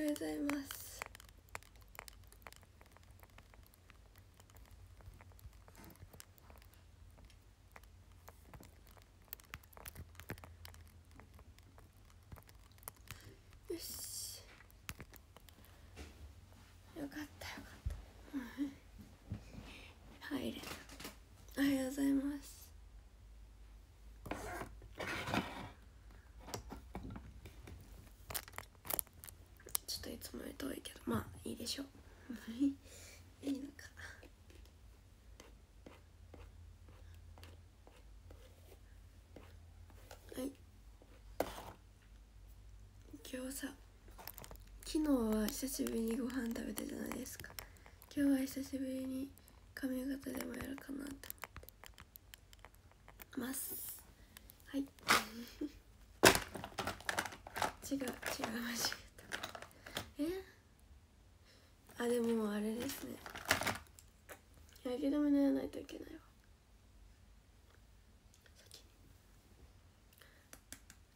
りがとうございます。よし。よかったよかった。入れたありがとうございますちょっといつもより遠いけどまあいいでしょ。う いいのか。はい。今日さ昨日は久しぶりにご飯食べたじゃないですか。今日は久しぶりに髪型でもやるかなって思って。ますはい違う違う間違えたえあでもあれですね日焼け止め塗らないといけないわ先に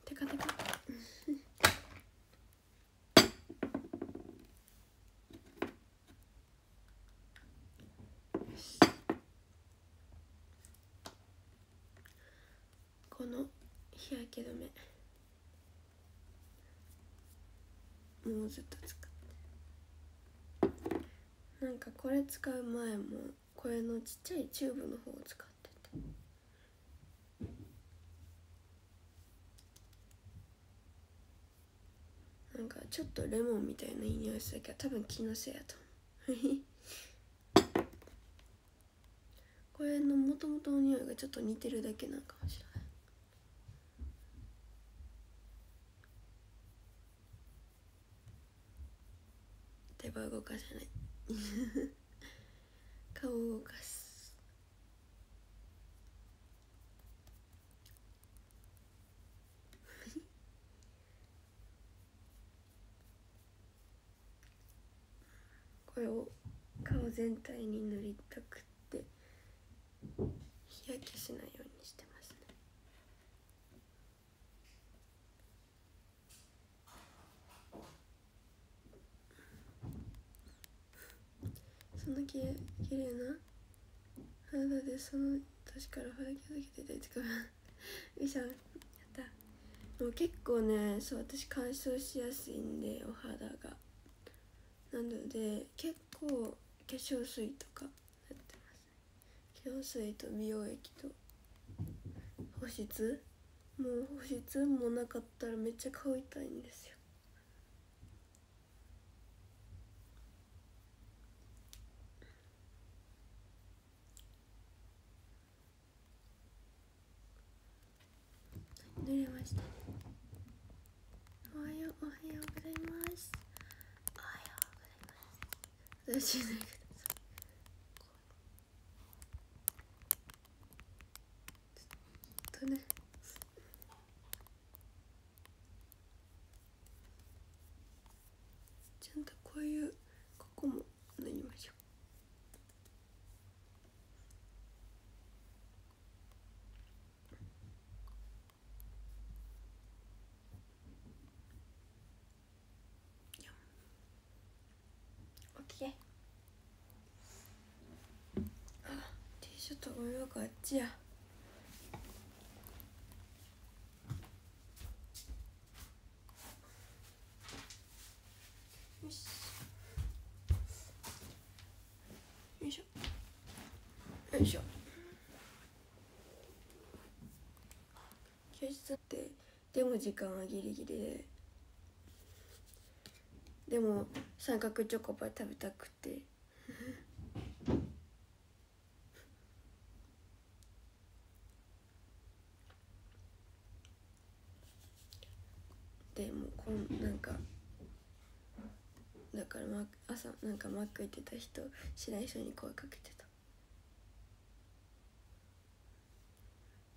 テカテカこの日焼け止め。もうずっと使って。なんかこれ使う前もこれのちっちゃいチューブの方を使ってて。なんかちょっとレモンみたいないい匂いするけど多分気のせいやと思う。これのもともとの匂いがちょっと似てるだけなのかもしれない。かせない。顔を動かす。これを顔全体に塗りたくって日焼けしないようにしてますねそんなきれ綺麗な肌でその年から肌気づけてててかよいしょやった。もう結構ねそう私乾燥しやすいんでお肌が。なので結構化粧水とかやってます化粧水と美容液と。保湿？もう保湿もなかったらめっちゃ顔痛いんですよ塗れましたおはようおはようございます。おはようございます。私塗りくださいちょっとねちゃんとこういうここも塗りましょうオッケーあティーショットごめんよくあっちや。よしよいしょ。よいしょ。教室ってでも時間はギリギリで。でも三角チョコパイ食べたくてでもこんなんかだからマ朝なんかマック行ってた人知らん人に声かけてた。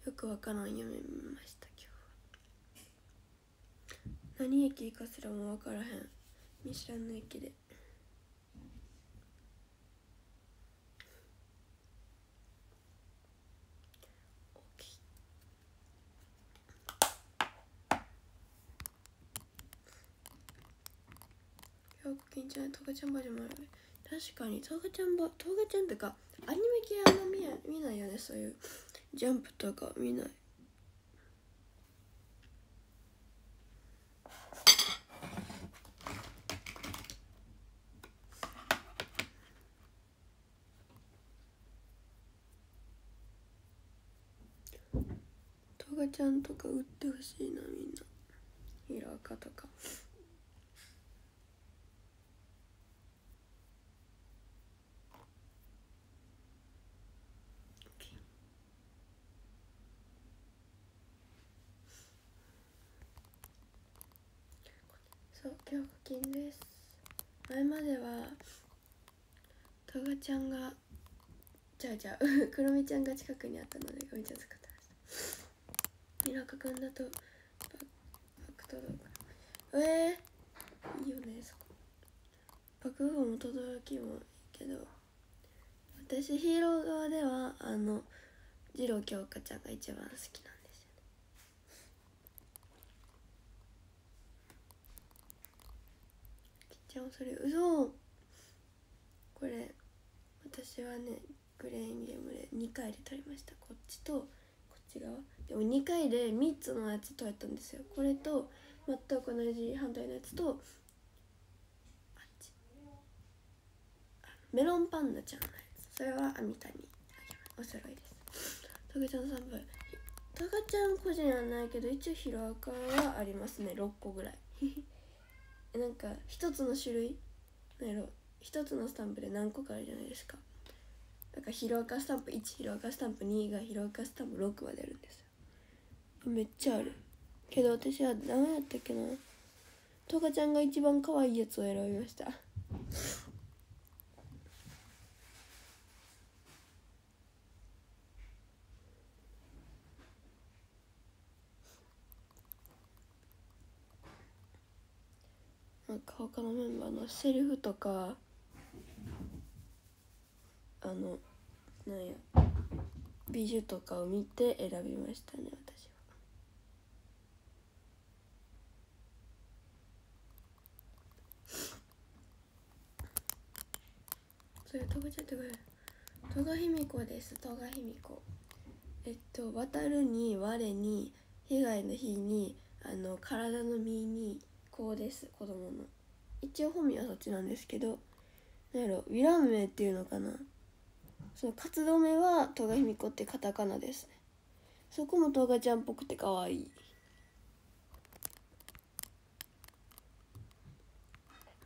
よくわからん夢見ました今日は。何駅かすらもわからへん。見知らぬ駅で。京子金ちゃんトガちゃんバージョンもある確かにトガちゃんばトガちゃんってかアニメ系あんま見や見ないよねそういうジャンプとか見ない。トガちゃんとか売ってほしいなみんな。ヒラカとかそう今日課金です前まではトガちゃんがちゃうちゃう クロミちゃんが近くにあったのでごめんちゃん使ってましたミラカくんだとババク届く。えー、いいよねそこ。爆風も轟きもいいけど私ヒーロー側ではあの次郎京香ちゃんが一番好きなんですよねきっちゃんそれうそこれ私はねグレーンゲームで2回で取りましたこっちとこっち側。でも2回で3つのやつ取れたんですよ。これと全く同じ反対のやつ。とあっちメロンパンダちゃんのやつそれはアミタにあげますお揃いですトガちゃん3分トガちゃん個人はないけど一応ヒロアカはありますね6個ぐらいなんか一つの種類？なんやろ？一つのスタンプで何個かあるじゃないですか。だからヒロアカスタンプ1ヒロアカスタンプ2がヒロアカスタンプ6まであるんですよ。めっちゃある。けど私は何やったっけな。トカちゃんが一番可愛いやつを選びましたなんか他のメンバーのセリフとかあのなんや美女とかを見て選びましたね私は。それ戸賀ちゃってこれ戸賀卑弥呼です戸賀卑弥呼えっと渡るに我に被害の日にあの体の身にこうです子供の。一応本名はそっちなんですけどなんやろヴィラン名っていうのかな。その活動名は戸賀卑弥呼ってカタカナですね。そこも戸賀ちゃんっぽくて可愛い。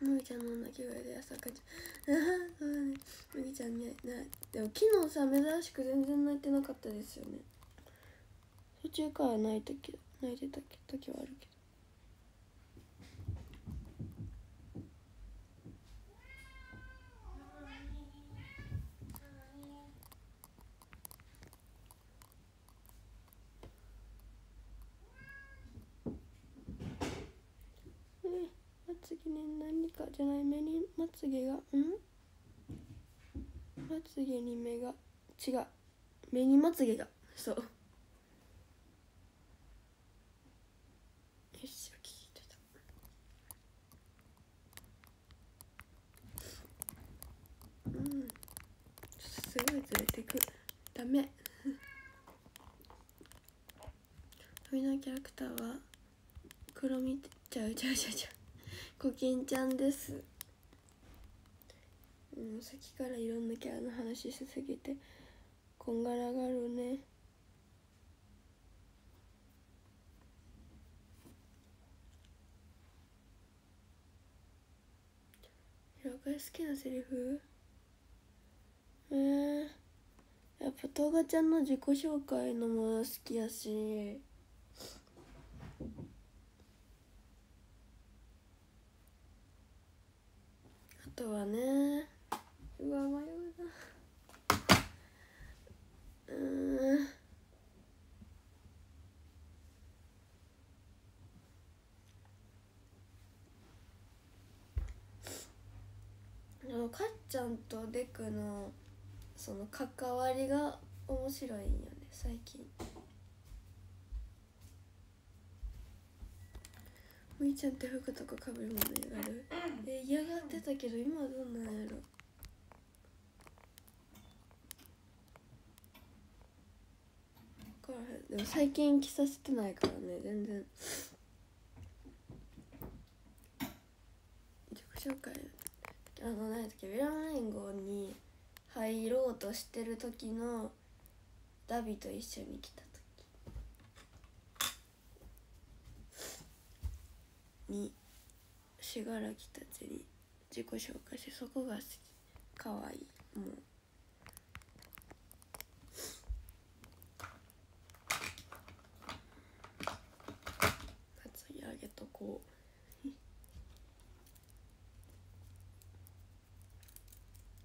むぎちゃんの泣き声で朝かちゃんああそうだね。むぎちゃんねなでも昨日さ珍しく全然泣いてなかったですよね。途中から泣いたけど泣いてた時はあるけど。まつげに何かじゃない目にまつげがん？まつげに目が違う。目にまつげが。そう。よっしゃ聞いてた。うん。すごいずれてく。ダメ。髪のキャラクターは黒みちゃうちゃうちゃうちゃう。コキンちゃんです。うんさっきからいろんなキャラの話しすぎてこんがらがるね。ヒロカ好きなセリフ？えー、やっぱトガちゃんの自己紹介のも好きやし。とはね。うわ迷うな。うん。かっちゃんとデクのその関わりが面白いんよね最近。むいちゃんって服とかかぶるものやるえ嫌がってたけど今はどんなんやろ？分からへんでも最近着させてないからね全然。自己紹介。あの何やったっけウィラム連合に入ろうとしてる時のダビと一緒に来たに信楽たちに自己紹介してそこが好きかわい。いもう。げとこう。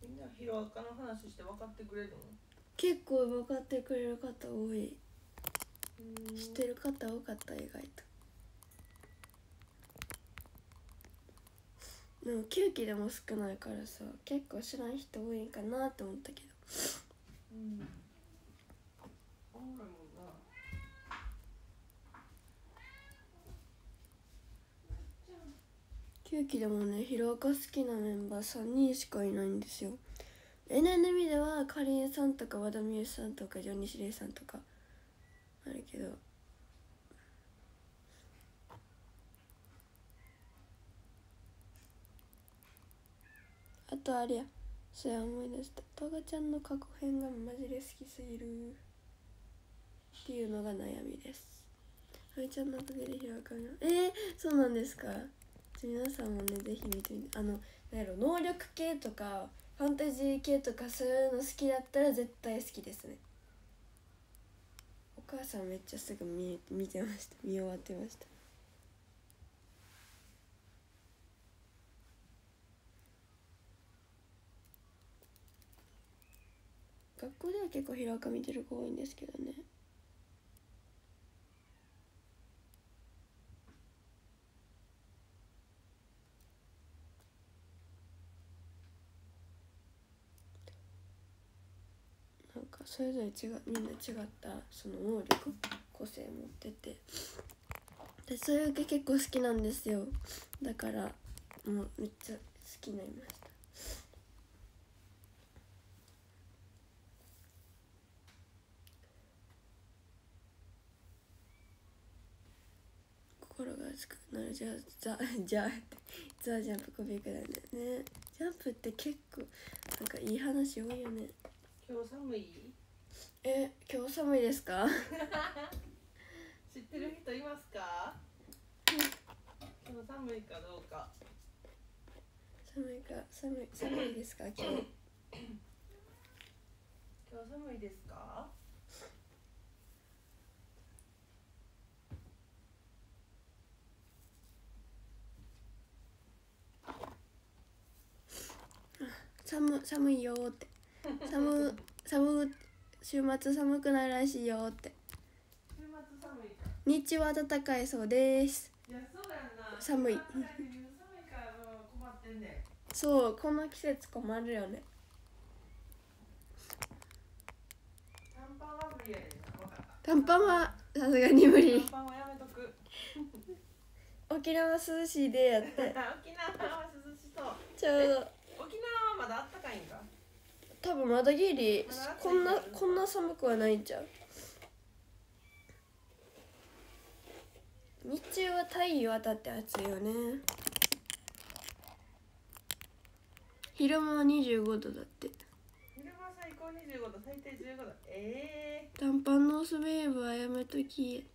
みんなヒロアカの話して分かってくれるの？結構分かってくれる方多い。うん。知ってる方多かった意外とでも9期でも少ないからさ結構知らん人多いんかなって思ったけど。うん。おもろいもんな。9期でもねヒロアカ好きなメンバー3人しかいないんですよ。NNB ではかりんさんとか和田美優さんとかジョニー・シレイさんとかあるけどとあれや。それ思い出した。トガちゃんの過去編がマジで好きすぎる。っていうのが悩みです。あみちゃんのおかげでヒロアカがえー、そうなんですか。皆さんもねぜひ見てみて。あのなんやろ能力系とかファンタジー系とかそういうの好きだったら絶対好きですね。お母さんめっちゃすぐ見見てました。見終わってました。学校では結構ヒロアカ見てる子多いんですけどね。なんかそれぞれ違うみんな違ったその能力個性持ってて。でそれが結構好きなんですよ。だからもうめっちゃ好きになりました心が熱くなる。じゃあザ じゃあザ・ジャンプコピークだよねね。ジャンプって結構なんかいい話多いよね。今日寒い？え今日寒いですか？知ってる人いますか？今日寒いかどうか。寒いか寒い寒いですか？今日。今日寒いですか？寒寒いよーって。寒寒週末寒くなるらしいよーって。日中は暖かいそうです。寒い。そうこの季節困るよね。短パンはさすがに無た理 沖縄涼しいでやって。沖縄は涼しそう。ちょうどまだあったかいんか？多分まだギリこんなこんな寒くはないんちゃう？日中は太陽当たって暑いよね。昼間は25度だって。昼間最高25度最低15度。ええ短パンのおすべはやめとき。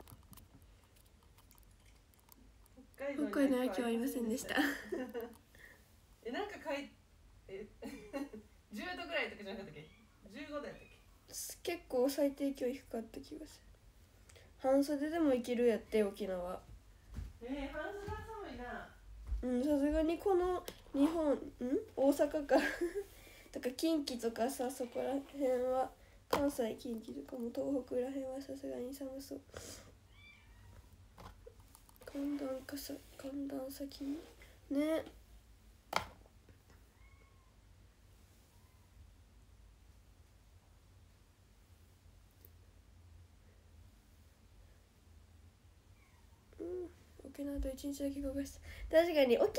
ー、北海道に秋はありませんでした。えなんかかいえ 10度ぐらいとかじゃなかったっけ？15度やったっけ？結構最低気温低かった気がする。半袖でもいけるやって沖縄。えー、半袖は寒いな。うんさすがにこの日本ん？大阪か。とか近畿とかさそこら辺は関西近畿とかも東北ら辺はさすがに寒そう。寒暖かさ寒暖差気にねうん沖縄と一日だけ交換した確かに沖縄と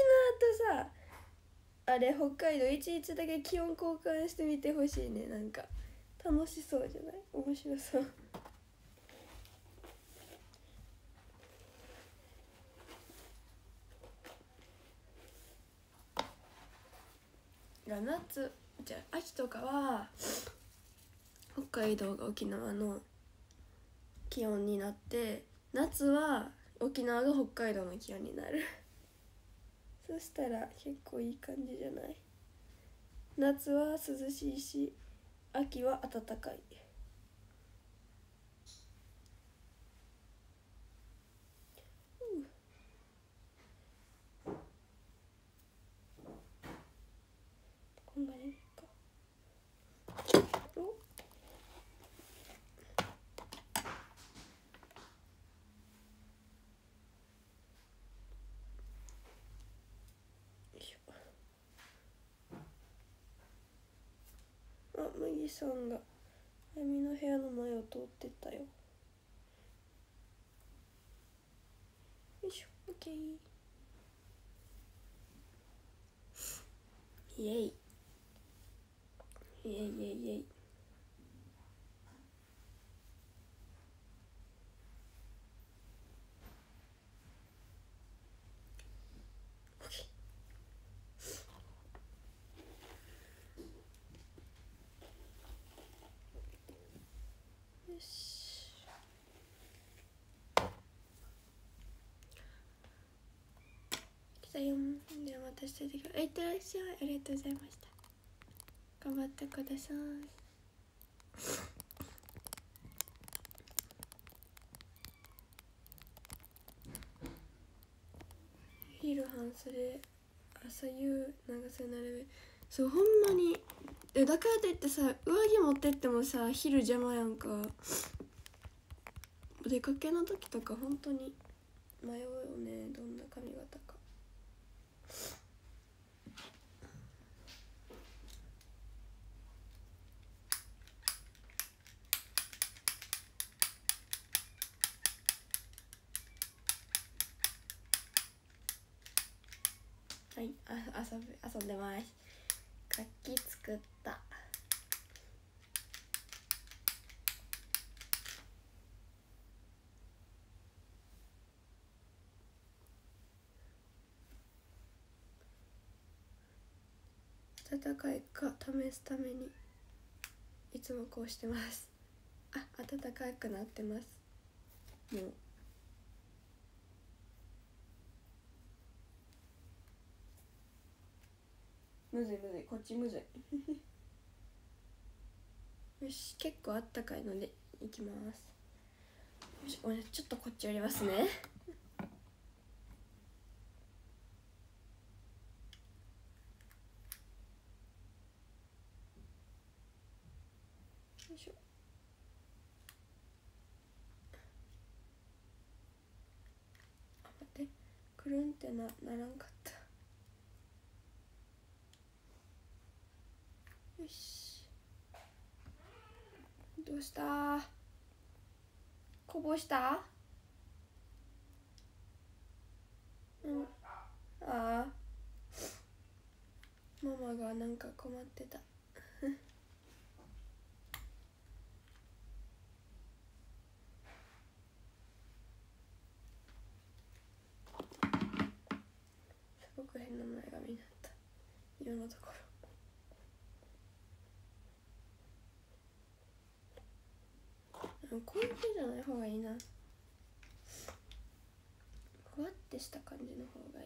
さあれ北海道一日だけ気温交換してみてほしいね。なんか楽しそうじゃない？面白そう。が夏じゃあ秋とかは北海道が沖縄の気温になって夏は沖縄が北海道の気温になる。そしたら結構いい感じじゃない？夏は涼しいし秋は暖かいこんなにいいかおよいしさんが闇の部屋の前を通ってったよ。よいしょオッケーイエイ。イエイイエイイエイオッケーよし来たよではまたしてくださいいってらっしゃい。ありがとうございました。頑張ってください。昼半袖朝夕長袖なる。べそうほんまに。えだからといってさ上着持ってってもさ昼邪魔やんか。お出かけの時とか本当に迷うよね。どんな髪型かはいあ遊び遊んでます。楽器作った。暖かいか試すために。いつもこうしてます。あ暖かくなってます。もう。むずいむずいこっちむずい。よし結構あったかいのでいきます。よしちょっとこっちやりますね。よいしょ。待って。くるんってなならんかったよしどうした。こぼした？うん。ああ。ママがなんか困ってた。すごく変な前髪になった。今のところでもこういう風じゃない方がいいな。ふわってした感じの方が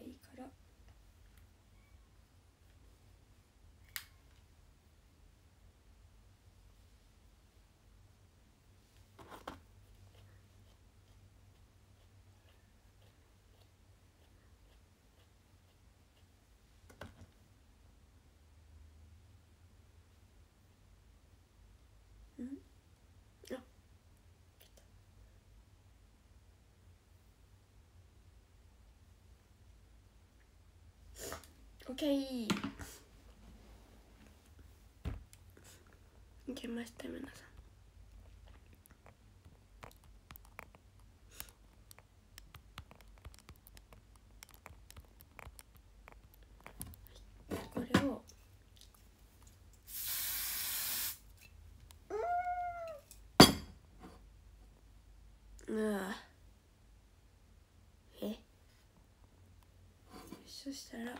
OK いけました。皆さん。これを。うわ。え？そしたら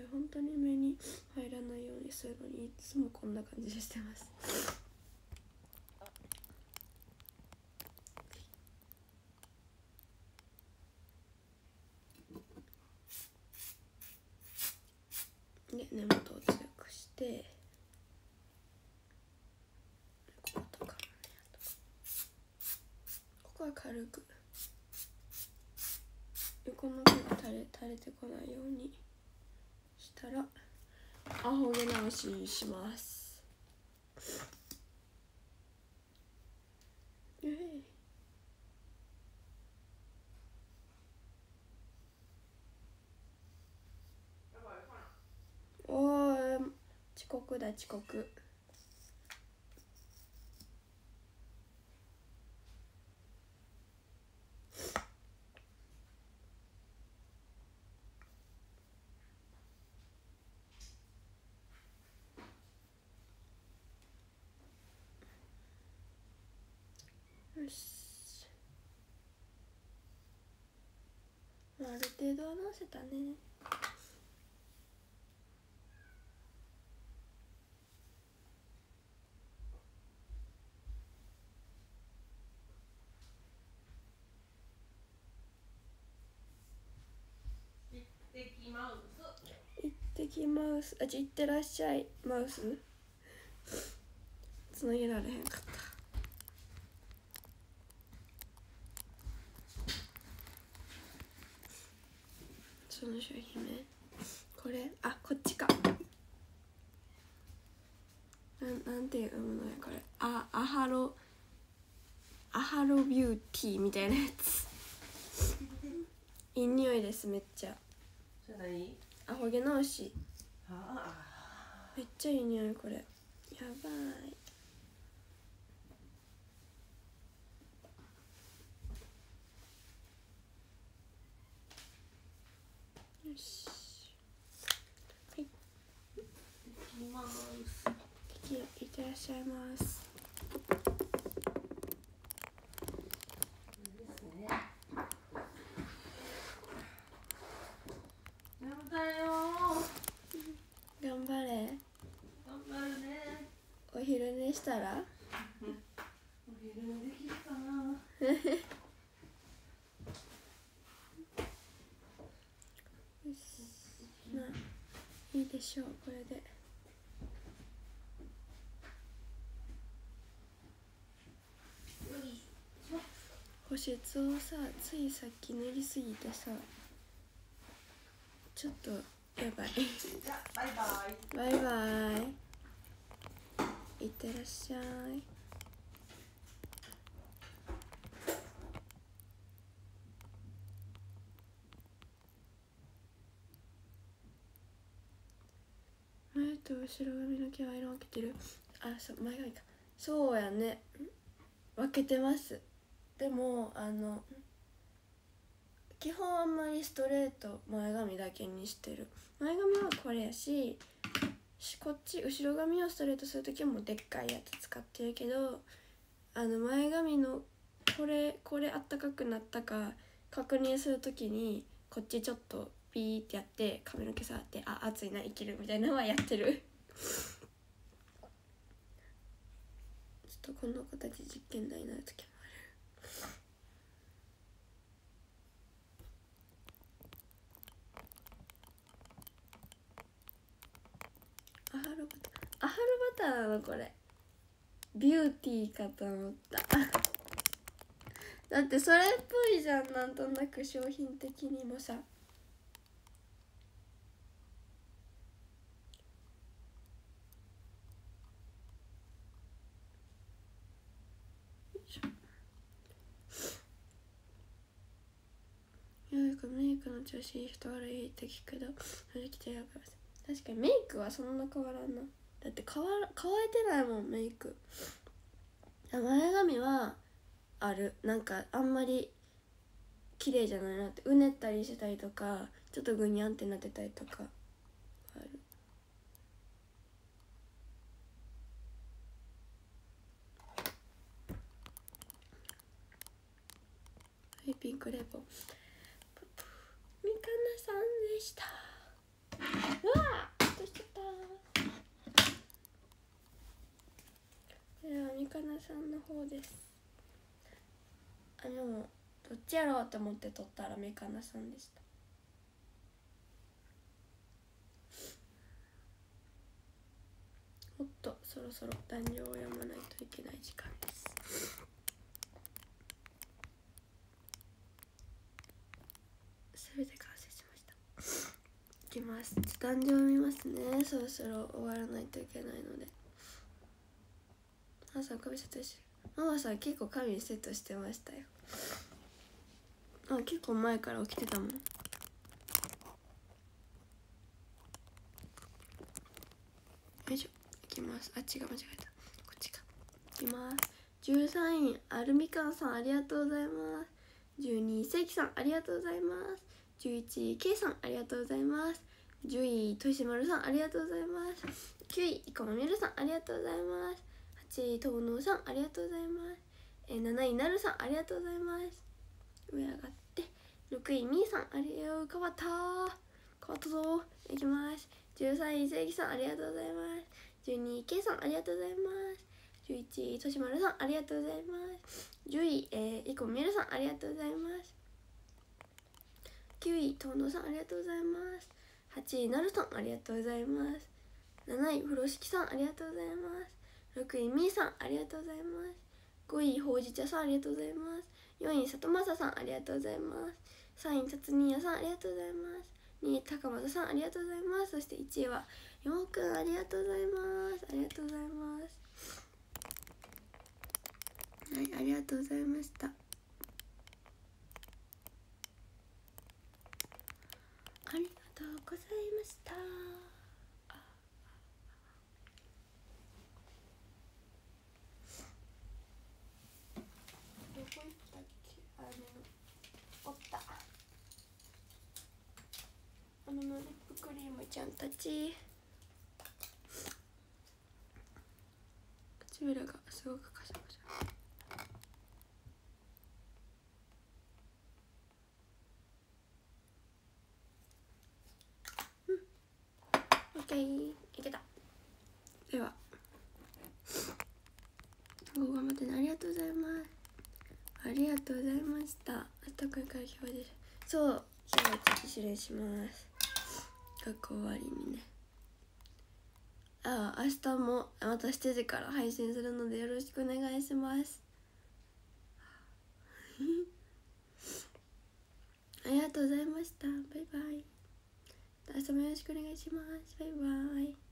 れ本当に目に入らないようにするのにいつもこんな感じしてますで根元を強くしてこことかもねあとここは軽く横の毛が垂れ垂れてこないようにしたらアホ毛直しします。イエイお遅刻だ遅刻。し。ある程度は直せたね。ってきマウス行ってきマウスあじゃ行ってらっしゃい。マウス。つなげられへんかった。その商品ねこれ？あこっちか。なんなんていうものやこれ。あアハロアハロビューティーみたいなやつ。いい匂いですめっちゃ。それ何？アホ毛直し。あめっちゃいい匂いこれ。やばいよしはい行きますいいってらっしゃいます。頑張れ頑張るね。お昼寝したら？お昼寝できるかな いいでしょう。これでよいしょ保湿をさついさっき塗りすぎてさちょっとやばい。じゃあバイバイバイバイ。いってらっしゃい。前と後ろ髪の毛は色分けてる。あそう前髪か。そうやね。分けてます。でもあの基本あんまりストレート前髪だけにしてる。前髪はこれやしこっち後ろ髪をストレートする時はもうでっかいやつ使ってるけどあの前髪のこれこれあったかくなったか確認する時にこっちちょっとピーってやって髪の毛触ってあ熱いないけるみたいなのはやってる。ちょっとこの子たち実験台になる時も。アハロバターアハロバターなのこれ。ビューティーかと思った。だってそれっぽいじゃんなんとなく商品的にもさ。よくメイクの調子いい人悪いって聞くけどそれ来てやばい。確かにメイクはそんな変わらんな。だって変わ乾いてないもんメイク。前髪はある。なんかあんまり綺麗じゃないなって。うねったりしてたりとかちょっとぐにゃんってなってたりとか。ある。はいピンクレボンみかなさんでした。うわ落としちゃったこれはみかなさんの方です。あでもどっちやろうって思って撮ったらみかなさんでした。おっとそろそろ壇上を読まないといけない時間ですべて完成しましたいきます。壇上見ますね。そろそろ終わらないといけないので。ママさん髪セットしてママさん結構髪セットしてましたよ。あ結構前から起きてたもん。よいしょ。いきます。あ違う間違えた。こっちか。いきます。13位アルミカンさんありがとうございます。12位関さんありがとうございます。11位 K さんありがとうございます。10位としまるさんありがとうございます。9位生駒みるさんありがとうございます。8位東能さんありがとうございます。え7位なるさんありがとうございます。上上がって6位みーさんありがとう変わった変わったぞいきます。13位正義さんありがとうございます。12位 K さんありがとうございます。11位としまるさんありがとうございます。10位えー、いこみるさんありがとうございます。9位東野さんありがとうございます。8位なるさんありがとうございます。7位風呂敷さんありがとうございます。6位みーさんありがとうございます。5位ほうじ茶さんありがとうございます。4位里正さんありがとうございます。3位辰巳屋さんありがとうございます。2位高松さんありがとうございます。そして1位はようくんありがとうございます。ありがとうございます。はいありがとうございましたありがとうございました。どこ行ったっけ？あのおった。あのリップクリームちゃんたち。唇がすごくカシャカシャオッケーいけたでは午後までにありがとうございますありがとうございました明日これから表示そう今日はちょっと失礼します。学校終わりにね。ああ明日もまた7時から配信するのでよろしくお願いします。ありがとうございました。バイバイ。明日もよろしくお願いします。バイバイ。